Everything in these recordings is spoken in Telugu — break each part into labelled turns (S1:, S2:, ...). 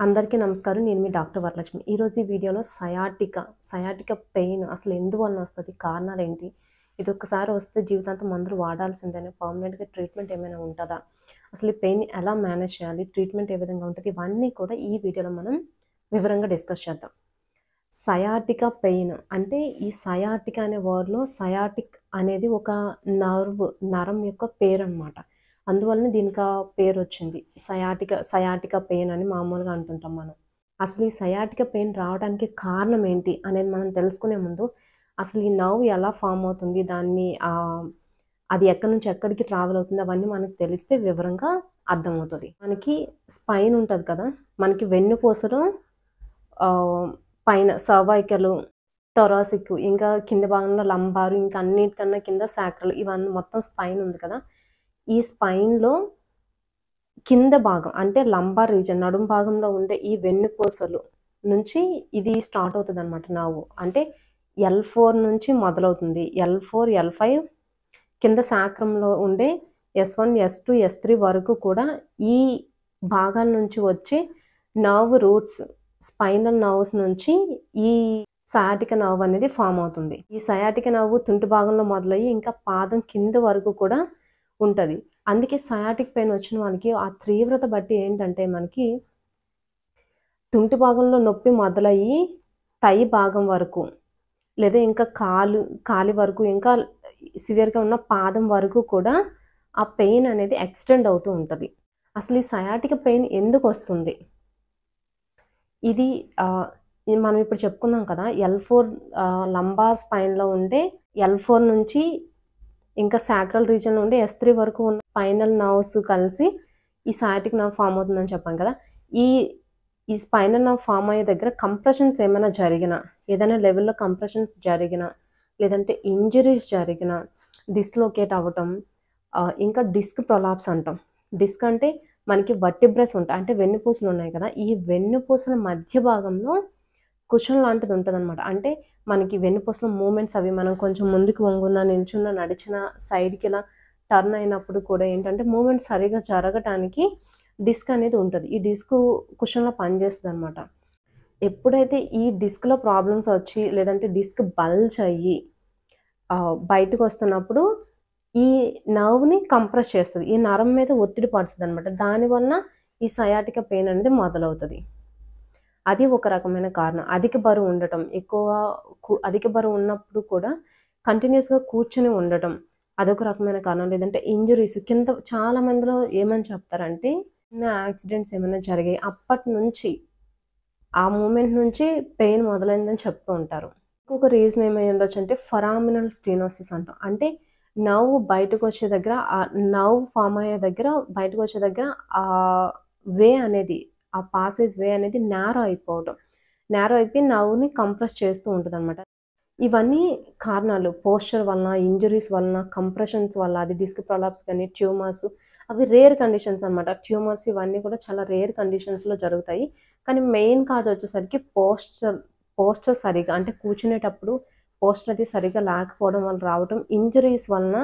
S1: అందరికీ నమస్కారం. నేను మీ డాక్టర్ వరలక్ష్మి. ఈరోజు ఈ వీడియోలో సయాటికా, సయాటికా పెయిన్ అసలు ఎందువలన వస్తుంది కారణాలు ఏంటి ఇది ఒక్కసారి వస్తే జీవితాంతం అందరూ వాడాల్సిందేనా? పర్మనెంట్‌గా ట్రీట్మెంట్ ఏమైనా ఉంటుందా అసలు ఈ పెయిన్ ఎలా మేనేజ్ చేయాలి? ట్రీట్మెంట్ ఏ విధంగా ఉంటుంది ఇవన్నీ కూడా ఈ వీడియోలో మనం వివరంగా డిస్కస్ చేద్దాం. సయాటికా పెయిన్ అంటే ఈ సయాటికా అనే వర్డ్‌లో సయాటిక్ అనేది ఒక నర్వ్, నరం యొక్క పేరు అనమాట అందువలన దీనికా పేరొచ్చింది. సయాటికా సయాటికా పెయిన్ అని మామూలుగా అంటుంటాం మనం. అసలు ఈ సయాటికా పెయిన్ రావడానికి కారణం ఏంటి? అనేది మనం తెలుసుకునే ముందు అసలు ఈ నర్వ్ ఎలా ఫామ్ అవుతుంది? దాన్ని అది ఎక్కడి నుంచి ఎక్కడికి ట్రావెల్ అవుతుంది? అవన్నీ మనకు తెలిస్తే వివరంగా అర్థమవుతుంది మనకి స్పైన్ ఉంటుంది కదా! మనకి వెన్నుపూసలో పైన సర్వైకలు, థొరాసిక్ ఇంకా కింద భాగంలో లంబారు ఇంకా అన్నిటికన్నా కింద సాక్రల్ ఇవన్నీ మొత్తం స్పైన్ ఉంది కదా! ఈ స్పైన్‌లో కింద భాగం అంటే లంబార్ రీజన్ నడుం భాగంలో ఉండే ఈ వెన్నుపూసలు నుంచి ఇది స్టార్ట్ అవుతుంది అనమాట నవ్వు అంటే ఎల్ ఫోర్ నుంచి మొదలవుతుంది. ఎల్4, ఎల్5 కింద సాక్రమ్‌లో ఉండే ఎస్1, ఎస్2, ఎస్3 వరకు కూడా ఈ భాగాల నుంచి వచ్చే నర్వ్ రూట్స్ స్పైనల్ నర్వ్స్ నుంచి ఈ సయాటిక నర్వ్ అనేది ఫామ్ అవుతుంది. ఈ సయాటిక నర్వ్ తుంటి భాగంలో మొదలయ్యి ఇంకా పాదం కింద వరకు కూడా ఉంటుంది అందుకే సయాటిక్ పెయిన్ వచ్చిన వాళ్ళకి ఆ తీవ్రత బట్టి ఏంటంటే మనకి తుంటి భాగంలో నొప్పి మొదలయ్యి తై భాగం వరకు లేదా ఇంకా కాలు కాలి వరకు ఇంకా సివియర్‌గా ఉన్న పాదం వరకు కూడా ఆ పెయిన్ అనేది ఎక్స్‌టెండ్ అవుతూ ఉంటుంది అసలు ఈ సయాటిక పెయిన్ ఎందుకు వస్తుంది ఇది మనం ఇప్పుడు చెప్పుకున్నాం కదా! ఎల్ ఫోర్ లంబార్ స్పైన్‌లో ఉండే ఎల్ ఫోర్ నుంచి ఇంకా సాక్రల్ రీజియన్‌లో ఉండే ఎస్3 వరకు ఉన్న స్పైనల్ నర్వ్స్ కలిసి ఈ సాటిక్ నర్వ్ ఫామ్ అవుతుందని చెప్పాం కదా! ఈ ఈ స్పైనల్ నర్వ్ ఫార్మ్ అయ్యే దగ్గర కంప్రెషన్స్ ఏమైనా జరిగినా, ఏదైనా లెవెల్‌లో కంప్రెషన్స్ జరిగినా, లేదంటే ఇంజరీస్ జరిగినా, డిస్లోకేట్ అవ్వటం, ఇంకా డిస్క్ ప్రొలాప్స్ అంటాం. డిస్క్ అంటే మనకి వట్టిబ్రస్ ఉంటాయి. అంటే వెన్నుపూసలు ఉన్నాయి కదా! ఈ వెన్నుపూసల మధ్య భాగంలో కుషన్ లాంటిది ఉంటుంది అనమాట అంటే మనకి వెన్నుపూసల మూమెంట్స్ అవి మనం కొంచెం ముందుకు వంగున్నా, నిల్చున్న నడిచిన సైడ్‌కి ఇలా టర్న్ అయినప్పుడు కూడా ఏంటంటే మూమెంట్ సరిగ్గా జరగటానికి డిస్క్ అనేది ఉంటుంది. ఈ డిస్క్ కుషన్లో పనిచేస్తుంది అనమాట ఎప్పుడైతే ఈ డిస్క్‌లో ప్రాబ్లమ్స్ వచ్చి లేదంటే డిస్క్ బల్జ్ అయ్యి బయటకు వస్తున్నప్పుడు ఈ నర్వ్‌ని కంప్రెస్ చేస్తుంది. ఈ నరం మీద ఒత్తిడి పడుతుంది అనమాట దానివల్ల ఈ సయాటికా పెయిన్ అనేది మొదలవుతుంది. అది ఒక రకమైన కారణం. అధిక బరువు ఉండటం, ఎక్కువ అధిక బరువు ఉన్నప్పుడు కూడా కంటిన్యూస్గా కూర్చొని ఉండటం అదొక రకమైన కారణం. లేదంటే ఇంజురీస్ కింద చాలా మందిలో ఏమని చెప్తారంటే చిన్న యాక్సిడెంట్స్ ఏమైనా జరిగాయి. అప్పటినుంచి ఆ మూమెంట్ నుంచి పెయిన్ మొదలైందని చెప్తూ ఉంటారు. ఇంకొక రీజన్ ఏమై ఉండొచ్చు అంటే ఫరామినల్ స్టీనోసిస్ అంటాం. అంటే నర్వ్ బయటకొచ్చే దగ్గర ఆ నవ్వు ఫామ్ అయ్యే దగ్గర బయటకొచ్చే దగ్గర ఆ వే అనేది ఆ పాసేజ్ వే అనేది నేరో అయిపోవడం నేరో అయిపోయి నవ్వుని కంప్రెస్ చేస్తూ ఉంటుంది అనమాట ఇవన్నీ కారణాలు. పోస్చర్ వలన, ఇంజురీస్ వలన, కంప్రెషన్స్ వల్ల అది డిస్క్ ప్రొలాప్స్ కానీ ట్యూమర్స్ అవి రేర్ కండిషన్స్ అనమాట. ట్యూమర్స్ ఇవన్నీ కూడా చాలా రేర్ కండిషన్స్‌లో జరుగుతాయి. కానీ మెయిన్ కాజ్ వచ్చేసరికి పోస్చర్ పోస్చర్ సరిగ్గా అంటే కూర్చునేటప్పుడు పోస్టర్ అది సరిగ్గా లేకపోవడం వల్ల రావటం, ఇంజురీస్ వలన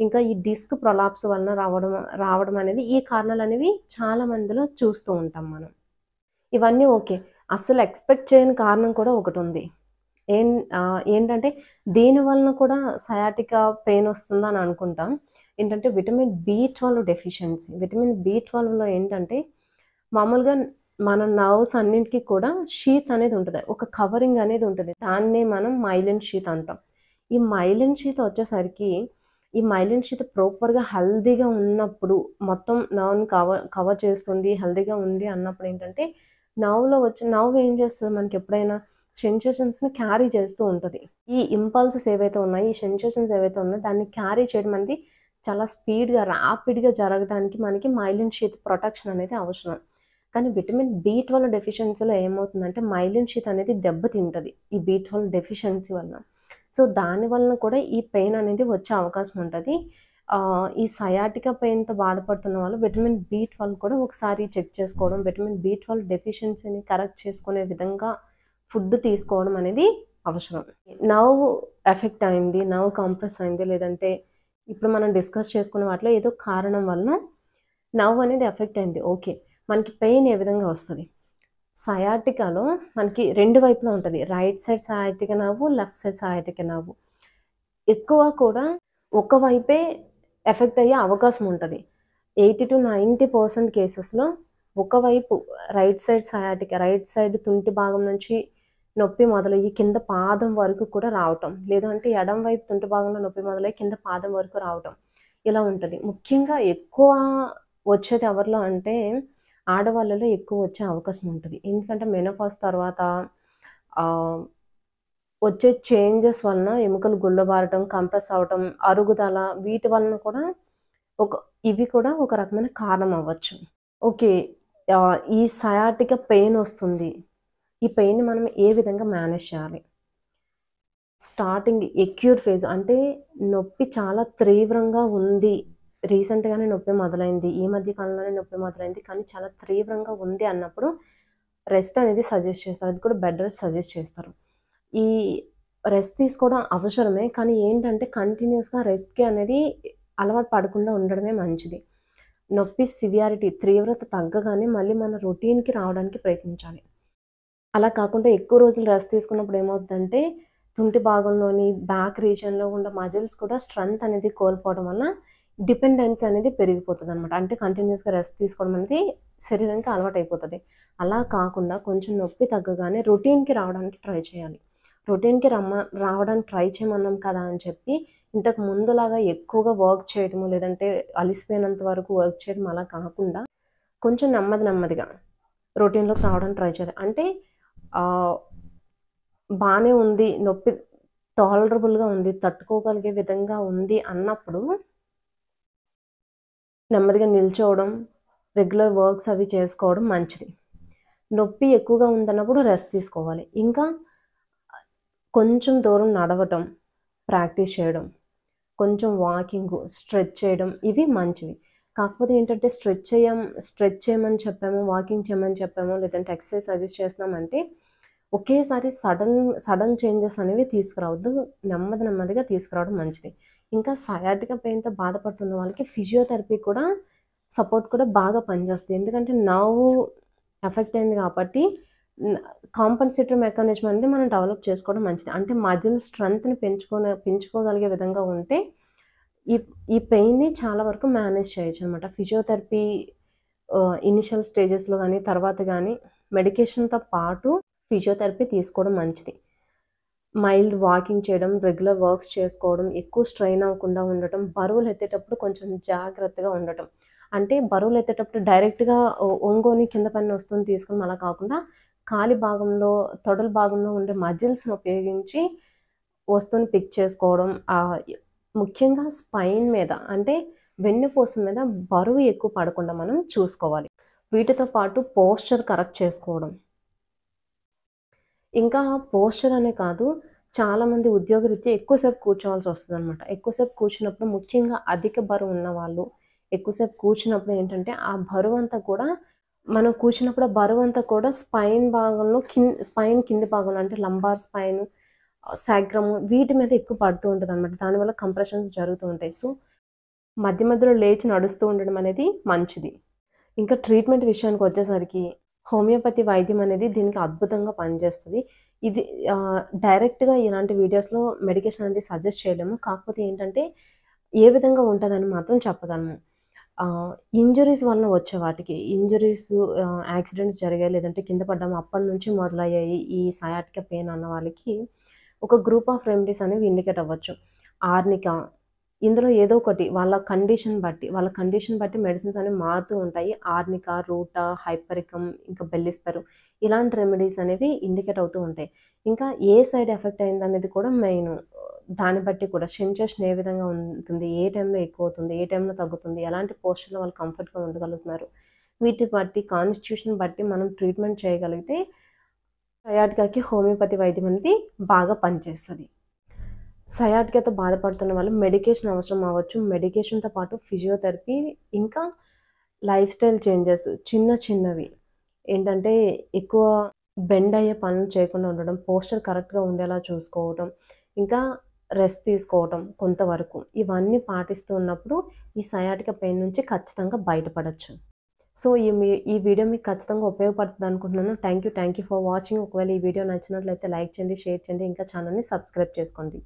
S1: ఇంకా ఈ డిస్క్ ప్రొలాప్స్ వలన రావడం రావడం అనేది ఈ కారణాలు అనేవి చాలా మందిలో చూస్తూ ఉంటాం మనం. ఇవన్నీ ఓకే. అస్సలు ఎక్స్‌పెక్ట్ చేయని కారణం కూడా ఒకటి ఉంది ఏం ఏంటంటే దీని వలన కూడా సయాటికా పెయిన్ వస్తుందని అనుకుంటాం. ఏంటంటే విటమిన్ బి12 డెఫిషియన్సీ. విటమిన్ బి12లో ఏంటంటే మామూలుగా మన నర్వ్స్ అన్నింటికి కూడా షీత్ అనేది ఉంటుంది ఒక కవరింగ్ అనేది ఉంటుంది దాన్నే మనం మైలిన్ షీత్ అంటాం. ఈ మైలిన్ షీత్ వచ్చేసరికి ఈ మైలిన్ షీత్ ప్రాపర్‌గా హెల్దీగా ఉన్నప్పుడు మొత్తం నవ్ని కవర్ కవర్ చేస్తుంది. హెల్దీగా ఉంది అన్నప్పుడు ఏంటంటే నవ్లో వచ్చి నర్వ్ ఏం చేస్తుంది మనకి ఎప్పుడైనా సెన్సేషన్స్‌ని క్యారీ చేస్తూ ఉంటుంది ఈ ఇంపల్సెస్ ఏవైతే ఉన్నాయో, ఈ సెన్సేషన్స్ ఏవైతే ఉన్నాయో దాన్ని క్యారీ చేయడం అనేది చాలా స్పీడ్‌గా, ర్యాపిడ్‌గా జరగడానికి మనకి మైలిన్ షీత్ ప్రొటెక్షన్ అనేది అవసరం. కానీ విటమిన్ బి12 డెఫిషియన్సీలో ఏమవుతుందంటే మైలిన్ షీత్ అనేది దెబ్బతింటుంది ఈ బి12 డెఫిషియన్సీ వలన. సో దాని వలన కూడా ఈ పెయిన్ అనేది వచ్చే అవకాశం ఉంటుంది ఈ సయాటికా పెయిన్‌తో బాధపడుతున్న వాళ్ళు విటమిన్ బి12 కూడా ఒకసారి చెక్ చేసుకోవడం, విటమిన్ బి12 డెఫిషియన్సీని కరెక్ట్ చేసుకునే విధంగా ఫుడ్ తీసుకోవడం అనేది అవసరం. నవ్వు ఎఫెక్ట్ అయింది, నవ్వు కంప్రెస్ అయింది లేదంటే ఇప్పుడు మనం డిస్కస్ చేసుకునే వాటిలో ఏదో కారణం వలన నవ్ అనేది ఎఫెక్ట్ అయింది. ఓకే. మనకి పెయిన్ ఏ విధంగా వస్తుంది సయాటికాలో మనకి రెండు వైపులా ఉంటుంది. రైట్ సైడ్ సయాటిక నవ్వు లెఫ్ట్ సైడ్ సయాటిక నవ్వు ఎక్కువ కూడా ఒక వైపే ఎఫెక్ట్ అయ్యే అవకాశం ఉంటుంది. ఎయిటీ టు నైంటీ పర్సెంట్ కేసెస్లో ఒకవైపు right side sciatica right side తుంటి భాగం నుంచి నొప్పి మొదలయ్యి కింద పాదం వరకు కూడా రావటం. లేదంటే ఎడం వైపు తుంటి భాగంలో నొప్పి మొదలయ్యి కింద పాదం వరకు రావటం. ఇలా ఉంటుంది. ముఖ్యంగా ఎక్కువ వచ్చేది ఎవరిలో అంటే ఆడవాళ్ళలో ఎక్కువ వచ్చే అవకాశం ఉంటుంది. ఎందుకంటే మెనోపాస్ తర్వాత వచ్చే చేంజెస్ వలన ఎముకలు గుల్లబారటం కంప్రెస్ అవటం అరుగుదల వీటి వలన కూడా ఒక ఇవి కూడా ఒక రకమైన కారణం అవ్వచ్చు. ఓకే ఈ సయాటిక పెయిన్ వస్తుంది. ఈ పెయిన్ మనం ఏ విధంగా మేనేజ్ చేయాలి? స్టార్టింగ్ ఎక్యూర్ ఫేజ్ అంటే నొప్పి చాలా తీవ్రంగా ఉంది. రీసెంట్గానే నొప్పి మొదలైంది. ఈ మధ్య కాలంలోనే నొప్పి మొదలైంది. కానీ చాలా తీవ్రంగా ఉంది అన్నప్పుడు రెస్ట్ అనేది సజెస్ట్ చేస్తారు. అది కూడా బెడ్ రెస్ట్ సజెస్ట్ చేస్తారు. ఈ రెస్ట్ తీసుకోవడం అవసరమే. కానీ ఏంటంటే కంటిన్యూస్గా రెస్ట్కి అనేది అలవాటు పడకుండా ఉండడమే మంచిది. నొప్పి సివియారిటీ తీవ్రత తగ్గగానే మళ్ళీ మన రొటీన్కి రావడానికి ప్రయత్నించాలి. అలా కాకుండా ఎక్కువ రోజులు రెస్ట్ తీసుకున్నప్పుడు ఏమవుతుందంటే తుంటి భాగంలోని బ్యాక్ రీజన్లో ఉన్న మజిల్స్ కూడా స్ట్రెంత్ అనేది కోల్పోవడం వల్ల డిపెండెన్స్ అనేది పెరిగిపోతుంది అనమాట అంటే కంటిన్యూస్గా రెస్ట్ తీసుకోవడం అనేది శరీరానికి అలవాటు అయిపోతుంది అలా కాకుండా కొంచెం నొప్పి తగ్గగానే రొటీన్కి రావడానికి ట్రై చేయాలి. రొటీన్కి రమ్మ రావడానికి ట్రై చేయమన్నాం కదా అని చెప్పి ఇంతకు ముందులాగా ఎక్కువగా వర్క్ చేయడము లేదంటే అలిసిపోయినంత వరకు వర్క్ చేయడం అలా కాకుండా కొంచెం నెమ్మది నెమ్మదిగా రొటీన్లోకి రావడానికి ట్రై చేయాలి. అంటే బాగానే ఉంది నొప్పి టాలరబుల్గా ఉంది తట్టుకోగలిగే విధంగా ఉంది అన్నప్పుడు నెమ్మదిగా నిల్చోవడం రెగ్యులర్ వర్క్స్ అవి చేసుకోవడం మంచిది. నొప్పి ఎక్కువగా ఉందన్నప్పుడు రెస్ట్ తీసుకోవాలి. ఇంకా కొంచెం దూరం నడవటం ప్రాక్టీస్ చేయడం కొంచెం వాకింగ్ స్ట్రెచ్ చేయడం ఇవి మంచివి. కాకపోతే ఏంటంటే స్ట్రెచ్ చేయం స్ట్రెచ్ చేయమని చెప్పాము వాకింగ్ చేయమని చెప్పాము లేదంటే ఎక్సర్సైజ్ సజెస్ట్ చేస్తున్నామంటే ఒకేసారి సడన్ సడన్ చేంజెస్ అనేవి తీసుకురావద్దు. నెమ్మది నెమ్మదిగా తీసుకురావడం మంచిది. ఇంకా సయాటిక పెయిన్తో బాధపడుతున్న వాళ్ళకి ఫిజియోథెరపీ కూడా సపోర్ట్ కూడా బాగా పనిచేస్తుంది. ఎందుకంటే నవ్వు ఎఫెక్ట్ అయింది కాబట్టి కాంపన్సేటరీ మెకానిజం అనేది మనం డెవలప్ చేసుకోవడం మంచిది. అంటే మజిల్ స్ట్రెంగ్త్ని పెంచుకునే పెంచుకోగలిగే విధంగా ఉంటే ఈ ఈ పెయిన్ని చాలా వరకు మేనేజ్ చేయొచ్చు అనమాట ఫిజియోథెరపీ ఇనిషియల్ స్టేజెస్లో కానీ తర్వాత కానీ మెడికేషన్తో పాటు ఫిజియోథెరపీ తీసుకోవడం మంచిది. మైల్డ్ వాకింగ్ చేయడం రెగ్యులర్ వర్క్స్ చేసుకోవడం ఎక్కువ స్ట్రెయిన్ అవ్వకుండా ఉండటం బరువులు ఎత్తేటప్పుడు కొంచెం జాగ్రత్తగా ఉండటం. అంటే బరువులు ఎత్తేటప్పుడు డైరెక్ట్గా ఒంగోని కింద పైన వస్తువుని తీసుకుని అలా కాకుండా కాలి భాగంలో తొడల భాగంలో ఉండే మజిల్స్ని ఉపయోగించి వస్తువుని పిక్ చేసుకోవడం ముఖ్యంగా స్పైన్ మీద అంటే వెన్నుపూస మీద బరువు ఎక్కువ పడకుండా మనం చూసుకోవాలి. వీటితో పాటు పోస్చర్ కరెక్ట్ చేసుకోవడం. ఇంకా పోస్చర్ అనే కాదు చాలామంది ఉద్యోగరీత్యా ఎక్కువసేపు కూర్చోవాల్సి వస్తుంది అనమాట ఎక్కువసేపు కూర్చున్నప్పుడు ముఖ్యంగా అధిక బరువు ఉన్న వాళ్ళు ఎక్కువసేపు కూర్చున్నప్పుడు ఏంటంటే ఆ బరువు అంతా కూడా మనం కూర్చున్నప్పుడు ఆ బరువు అంతా కూడా స్పైన్ భాగంలో కింద స్పైన్ కింది భాగంలో అంటే లంబార్ స్పైన్ సాగ్రము వీటి మీద ఎక్కువ పడుతూ ఉంటుంది అనమాట దానివల్ల కంప్రెషన్స్ జరుగుతూ ఉంటాయి. సో మధ్య మధ్యలో లేచి నడుస్తూ ఉండడం అనేది మంచిది. ఇంకా ట్రీట్మెంట్ విషయానికి వచ్చేసరికి హోమియోపతి వైద్యం అనేది దీనికి అద్భుతంగా పనిచేస్తుంది. ఇది డైరెక్ట్గా ఇలాంటి వీడియోస్లో మెడికేషన్ అనేది సజెస్ట్ చేయలేము. కాకపోతే ఏంటంటే ఏ విధంగా ఉంటుందని మాత్రం చెప్పగలము. ఇంజురీస్ వలన వచ్చే వాటికి ఇంజురీస్ యాక్సిడెంట్స్ జరిగాయి లేదంటే కింద పడ్డాము అప్పటి నుంచి మొదలయ్యాయి ఈ సయాటిక పెయిన్ అన్న వాళ్ళకి ఒక గ్రూప్ ఆఫ్ రెమెడీస్ అనేవి ఇండికేట్ అవ్వచ్చు. ఆర్నిక ఇందులో ఏదో ఒకటి వాళ్ళ కండిషన్ బట్టి వాళ్ళ కండిషన్ బట్టి మెడిసిన్స్ అనేవి మారుతూ ఉంటాయి. ఆర్నికా రూటా హైపరికం ఇంకా బెల్లిస్పెరు ఇలాంటి రెమెడీస్ అనేవి ఇండికేట్ అవుతూ ఉంటాయి. ఇంకా ఏ సైడ్ ఎఫెక్ట్ అయింది అనేది కూడా మెయిన్ దాన్ని బట్టి కూడా సెన్సేషన్ ఏ విధంగా ఉంటుంది ఏ టైంలో ఎక్కువ అవుతుంది ఏ టైంలో తగ్గుతుంది ఎలాంటి పోస్టర్లో వాళ్ళు కంఫర్ట్గా ఉండగలుగుతున్నారు. వీటి బట్టి కాన్స్టిట్యూషన్ బట్టి మనం ట్రీట్మెంట్ చేయగలిగితే సయాటికాకి హోమియోపతి వైద్యం అనేది బాగా పనిచేస్తుంది. సయాటికాతో బాధపడుతున్న వాళ్ళు మెడికేషన్ అవసరం అవ్వచ్చు. మెడికేషన్తో పాటు ఫిజియోథెరపీ ఇంకా లైఫ్ స్టైల్ చేంజెస్ చిన్న చిన్నవి. ఏంటంటే ఎక్కువ బెండ్ అయ్యే పనులు చేయకుండా ఉండడం పోస్టర్ కరెక్ట్గా ఉండేలా చూసుకోవటం ఇంకా రెస్ట్ తీసుకోవటం కొంతవరకు. ఇవన్నీ పాటిస్తూ ఉన్నప్పుడు ఈ సయాటిక పెయిన్ నుంచి ఖచ్చితంగా బయటపడచ్చు. సో ఈ మీ ఈ వీడియో మీకు ఖచ్చితంగా ఉపయోగపడుతుంది అనుకుంటున్నాను. Thank you thank you for watching ఒకవేళ ఈ వీడియో నచ్చినట్లయితే లైక్ చేయండి షేర్ చేయండి ఇంకా ఛానల్ని సబ్స్క్రైబ్ చేసుకోండి.